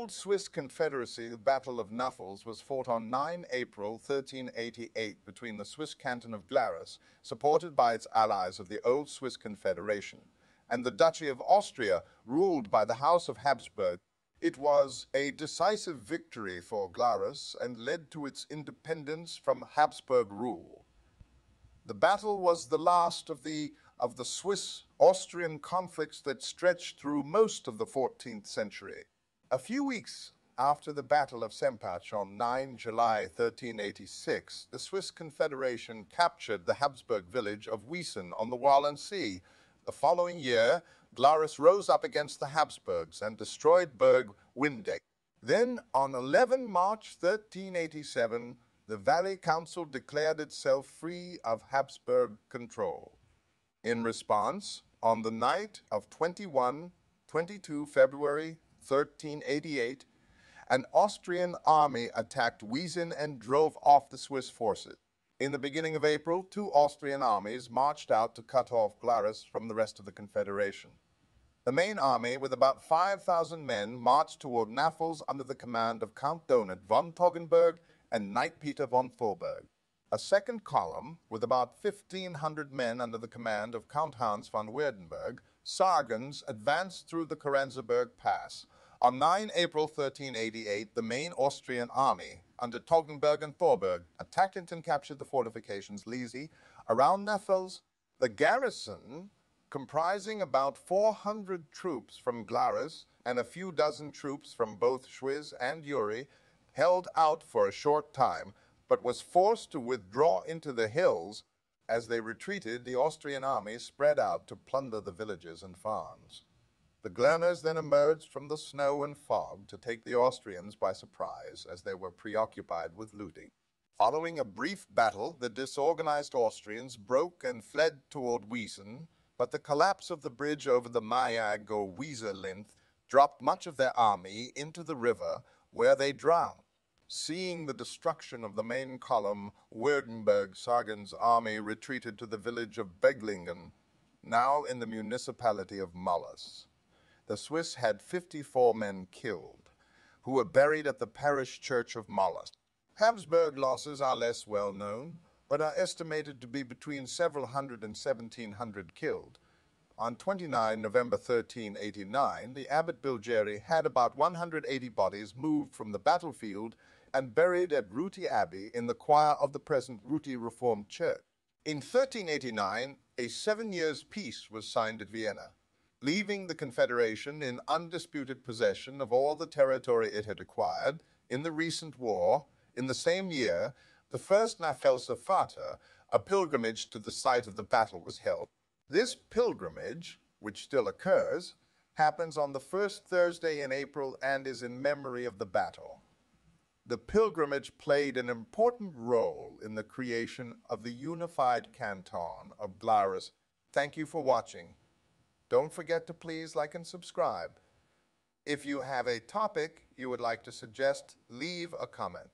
Old Swiss Confederacy, the Battle of Nafels, was fought on 9 April 1388 between the Swiss canton of Glarus, supported by its allies of the Old Swiss Confederation, and the Duchy of Austria, ruled by the House of Habsburg. It was a decisive victory for Glarus and led to its independence from Habsburg rule. The battle was the last of the of the Swiss-Austrian conflicts that stretched through most of the 14th century. A few weeks after the Battle of Sempach on 9 July 1386, the Swiss Confederation captured the Habsburg village of Wiesen on the Walensee. The following year, Glarus rose up against the Habsburgs and destroyed Burg Windegg. Then, on 11 March 1387, the Valley Council declared itself free of Habsburg control. In response, on the night of 21 22 February 1388, an Austrian army attacked Wiesen and drove off the Swiss forces. In the beginning of April, two Austrian armies marched out to cut off Glarus from the rest of the Confederation. The main army, with about 5,000 men, marched toward Nafels under the command of Count Donat von Toggenburg and Knight Peter von Thorberg. A second column, with about 1,500 men under the command of Count Hans von Werdenberg, Sargans advanced through the Kerenzerberg Pass. On 9 April 1388, the main Austrian army, under Toggenburg and Thorberg, attacked and captured the fortifications Liesy around Nafels. The garrison, comprising about 400 troops from Glarus and a few dozen troops from both Schwyz and Uri, held out for a short time, but was forced to withdraw into the hills as they retreated, the Austrian army spread out to plunder the villages and farms. The Glarners then emerged from the snow and fog to take the Austrians by surprise as they were preoccupied with looting. Following a brief battle, the disorganized Austrians broke and fled toward Wiesen, but the collapse of the bridge over the Maag or Weserlinth dropped much of their army into the river where they drowned. Seeing the destruction of the main column, Werdenberg Sargans's army retreated to the village of Beglingen, now in the municipality of Mollis. The Swiss had 54 men killed, who were buried at the parish church of Mollis. Habsburg losses are less well known, but are estimated to be between several hundred and 1,700 killed. On 29 November 1389, the abbot Bilgeri had about 180 bodies moved from the battlefield and buried at Ruti Abbey in the choir of the present Ruti Reformed Church. In 1389, a seven years peace was signed at Vienna, leaving the Confederation in undisputed possession of all the territory it had acquired in the recent war. In the same year, the first Nafelsa a pilgrimage to the site of the battle, was held. This pilgrimage, which still occurs, happens on the first Thursday in April and is in memory of the battle the pilgrimage played an important role in the creation of the unified canton of Glarus. Thank you for watching. Don't forget to please like and subscribe. If you have a topic you would like to suggest, leave a comment.